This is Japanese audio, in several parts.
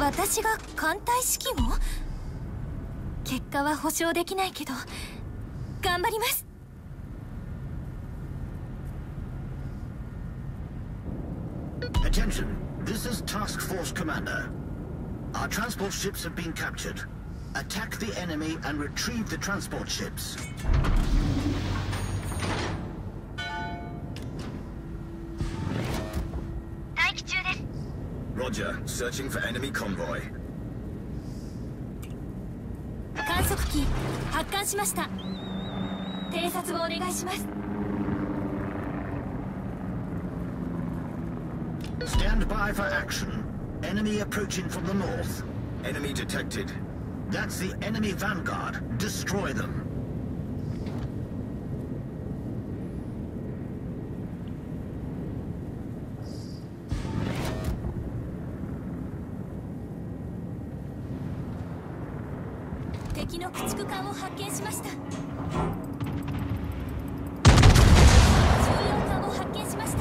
私が艦隊指揮を？結果は保証できないけど頑張ります。Roger. Searching for enemy convoy. 観測機発艦しました偵察をお願いします Stand by for action. Enemy approaching from the north. Enemy detected. That's the enemy vanguard. Destroy them. の駆逐艦を発見しました重要艦を発見しました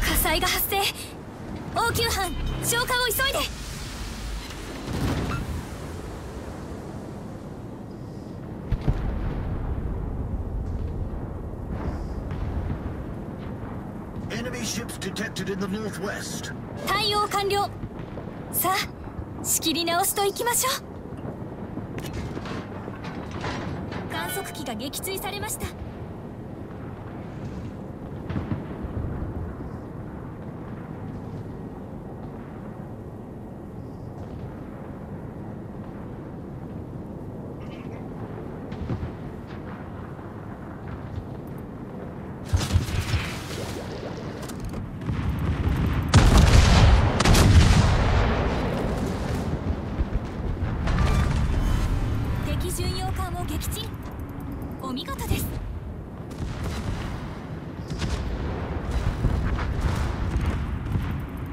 火災が発生。応急班消火を急いで.対応完了。さあ仕切り直しといきましょう。観測機が撃墜されました敵巡洋艦を撃沈。お見事です。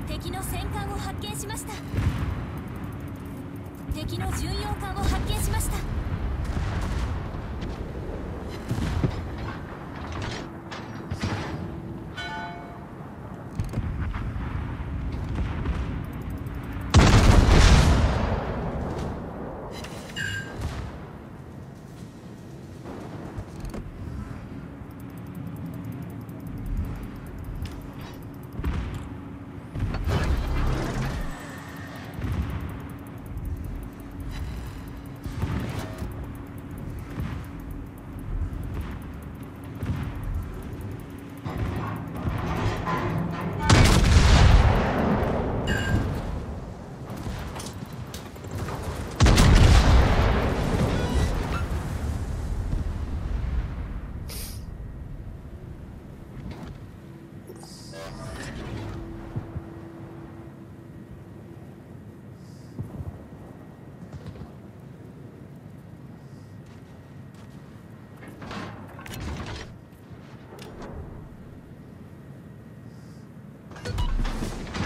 敵の戦艦を発見しました。敵の巡洋艦を発見しました。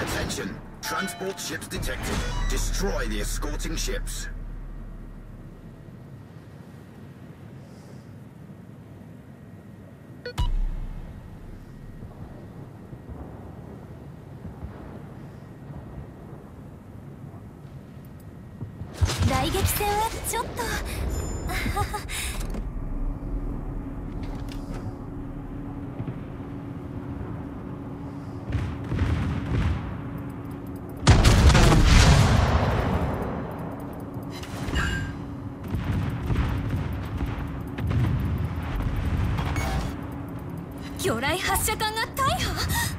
Attention, transport ships detected. Destroy the escorting ships. 大激戦はちょっと。魚雷発射艦が大破？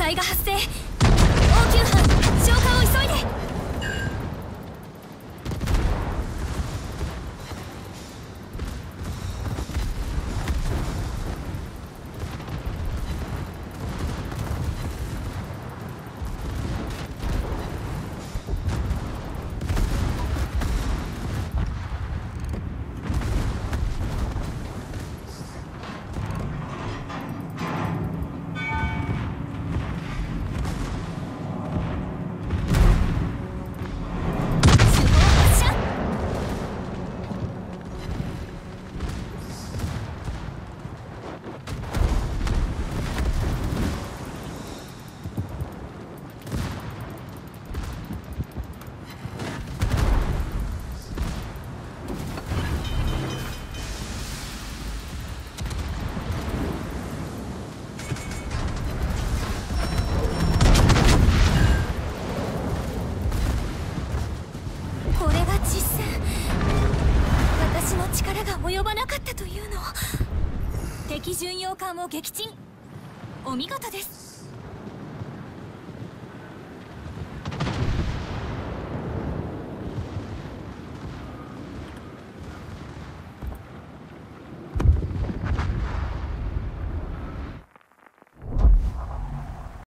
災が発生。応急班消火を急いで。及ばなかったというの。敵巡洋艦を撃沈。お見事です。